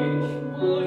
each one.